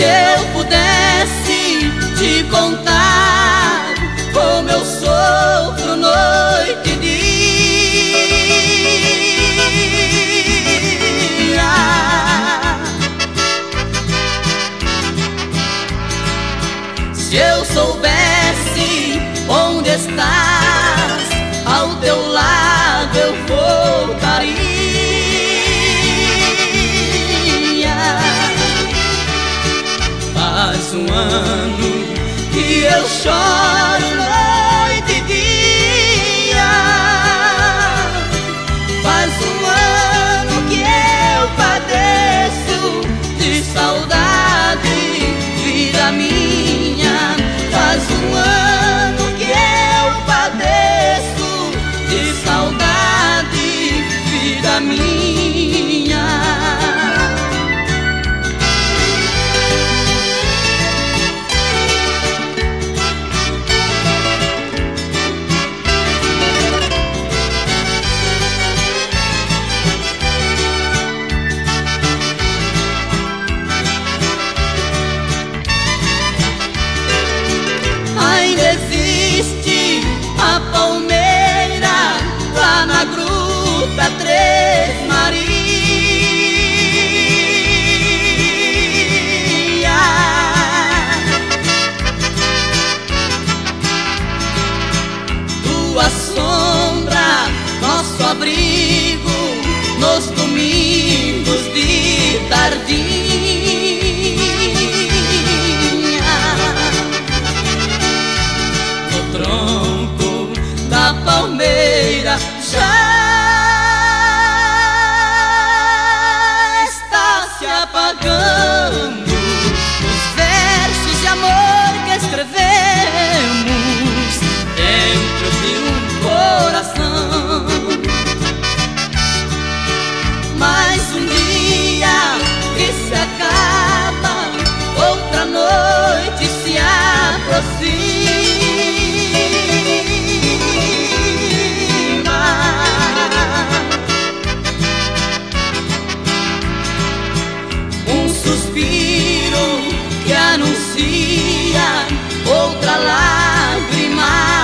Se eu pudesse te contar como eu sofro noite e dia. Se eu soubesse onde está woman. tua sombra, nosso abrigo nos domingos de tarde. descia outra lágrima.